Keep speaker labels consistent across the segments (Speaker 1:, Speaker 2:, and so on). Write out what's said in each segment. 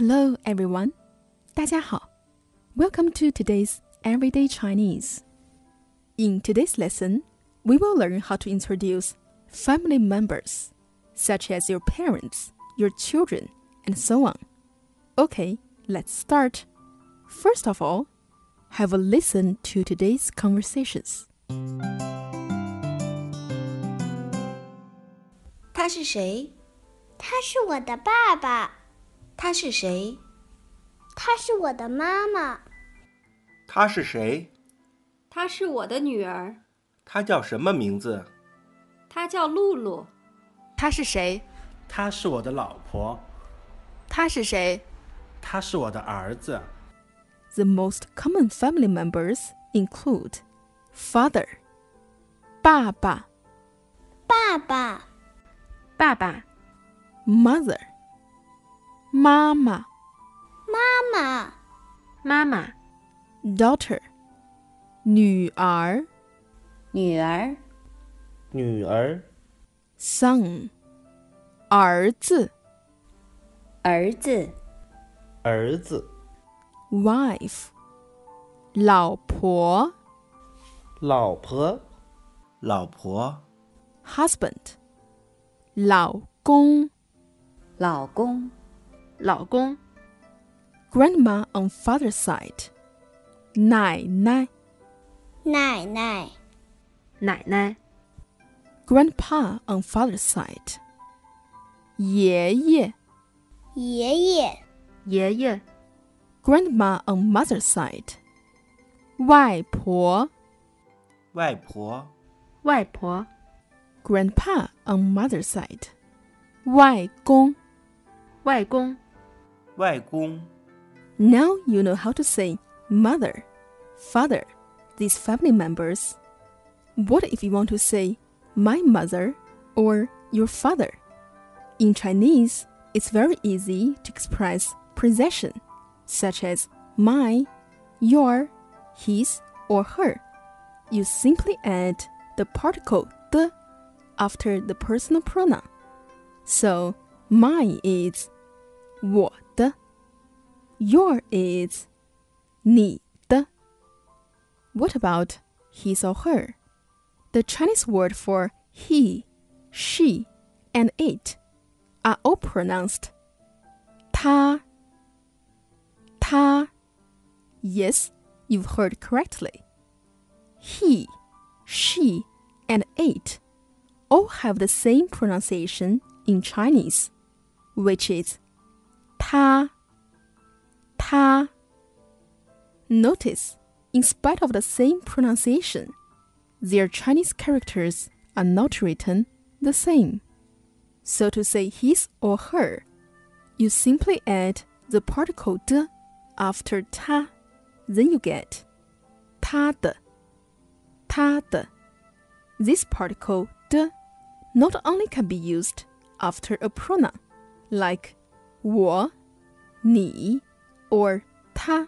Speaker 1: Hello, everyone. 大家好. Welcome to today's Everyday Chinese. In today's lesson, we will learn how to introduce family members, such as your parents, your children, and so on. Okay, let's start. First of all, have a listen to today's conversations.
Speaker 2: 他是谁？
Speaker 3: 他是我的爸爸，
Speaker 2: 他是谁？
Speaker 3: 他是我的妈妈，
Speaker 4: 她是谁？
Speaker 5: 她是我的女儿，
Speaker 4: 她叫什么名字？
Speaker 5: 她叫露露。
Speaker 6: 他是谁？
Speaker 7: 她是我的老婆，
Speaker 6: 他是谁？
Speaker 7: 他是我的儿子，
Speaker 1: The most common family members include father, 爸爸,
Speaker 3: 爸爸，
Speaker 6: 爸爸、
Speaker 1: mother, 妈妈,
Speaker 3: 妈妈，
Speaker 6: 妈妈、
Speaker 1: daughter, 女儿,
Speaker 2: 女儿、
Speaker 4: 女儿、
Speaker 1: son, 儿子,
Speaker 2: 儿子、
Speaker 4: 儿子、
Speaker 1: wife, 老婆,
Speaker 4: 老婆、老婆、
Speaker 1: husband, 老公,
Speaker 2: 老公、
Speaker 6: 老公、
Speaker 1: grandma on father's side, 奶奶,
Speaker 3: 奶奶，
Speaker 6: 奶奶、
Speaker 1: grandpa on father's side, 爷爷,
Speaker 3: 爷爷，
Speaker 6: 爷爷、
Speaker 1: grandma on mother's side, 外婆,
Speaker 4: 外婆、
Speaker 6: 外婆、
Speaker 1: grandpa on mother's side, 外公,
Speaker 6: 外公、
Speaker 1: now you know how to say mother, father, these family members. What if you want to say my mother or your father? In Chinese, it's very easy to express possession, such as my, your, his, or her. You simply add the particle de after the personal pronoun. So, mine is 我 your is 你的. What about his or her? The Chinese word for he, she, and it are all pronounced 他,他. Yes, you've heard correctly. He, she, and it all have the same pronunciation in Chinese, which is 他, 他. Notice, in spite of the same pronunciation, their Chinese characters are not written the same. So to say his or her, you simply add the particle de after ta, then you get 他的,他的. This particle de not only can be used after a pronoun, like 我,你, or 他,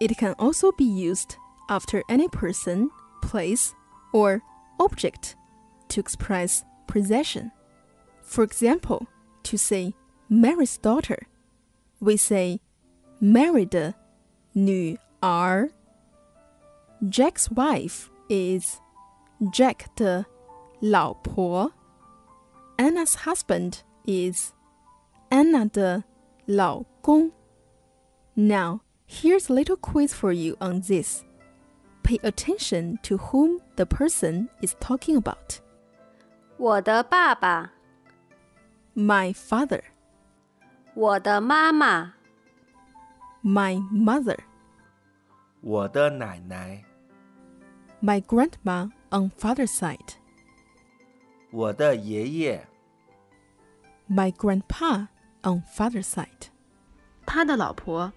Speaker 1: it can also be used after any person, place, or object to express possession. For example, to say Mary's daughter, we say Mary 的女儿. Jack's wife is Jack 的老婆. Anna's husband is Anna 的老公. Now, here's a little quiz for you on this. Pay attention to whom the person is talking about.
Speaker 5: 我的爸爸，
Speaker 1: My father,
Speaker 5: 我的妈妈，
Speaker 1: my mother,
Speaker 4: 我的奶奶、
Speaker 1: my grandma on father's side,
Speaker 4: 我的爷爷、
Speaker 1: my grandpa on father's side,
Speaker 6: 他的老婆、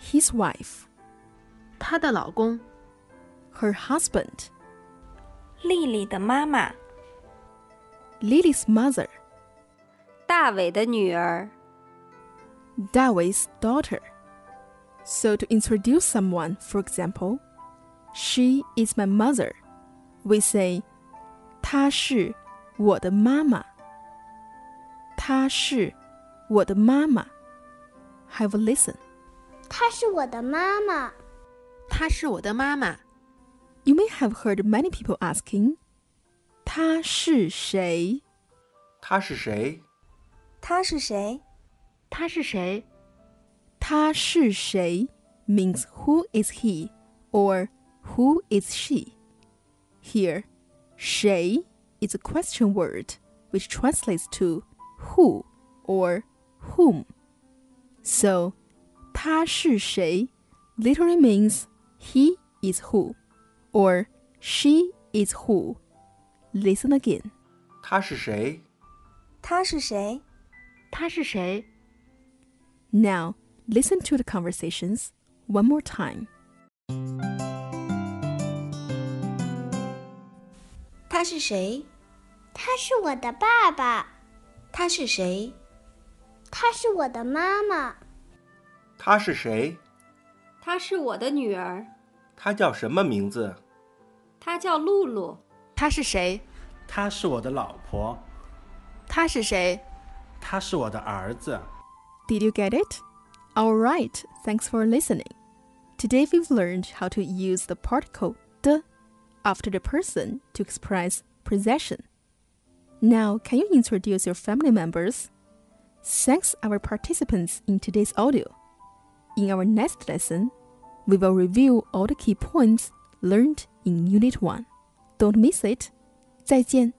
Speaker 1: his wife,
Speaker 6: 他的老公、
Speaker 1: her husband,
Speaker 8: 丽丽的妈妈，
Speaker 1: Lily's mother,
Speaker 5: 大伟的女儿，
Speaker 1: David's daughter. So to introduce someone, for example, she is my mother. We say 她是我的妈妈。她是我的妈妈。 have a listen.
Speaker 3: 她是我的妈妈。
Speaker 6: 她是我的妈妈。
Speaker 1: You may have heard many people asking, 他是谁?
Speaker 4: 他是谁？
Speaker 8: 他是谁？
Speaker 6: 他是谁？
Speaker 1: 他是谁 means who is he or who is she. Here, 谁 is a question word which translates to who or whom. So, 他是谁 literally means he is who or she is who. Listen again.
Speaker 4: 他是谁？
Speaker 8: 他是谁？
Speaker 6: 他是谁？
Speaker 1: Now, listen to the conversations one more time.
Speaker 2: 他是谁？
Speaker 3: 他是我的爸爸。
Speaker 2: 他是谁？
Speaker 3: 她是我的妈妈。
Speaker 4: 她是谁？
Speaker 5: 她是我的女儿。
Speaker 4: 她叫什么名字？
Speaker 5: 她叫露露。
Speaker 6: 她是谁？
Speaker 7: 她是我的老婆。
Speaker 6: 她是谁？
Speaker 7: 他是我的儿子。
Speaker 1: Did you get it? All right, thanks for listening. Today we've learned how to use the particle de after the person to express possession. Now, can you introduce your family members? Thanks our participants in today's audio. In our next lesson, we will review all the key points learned in Unit 1. Don't miss it. 再见。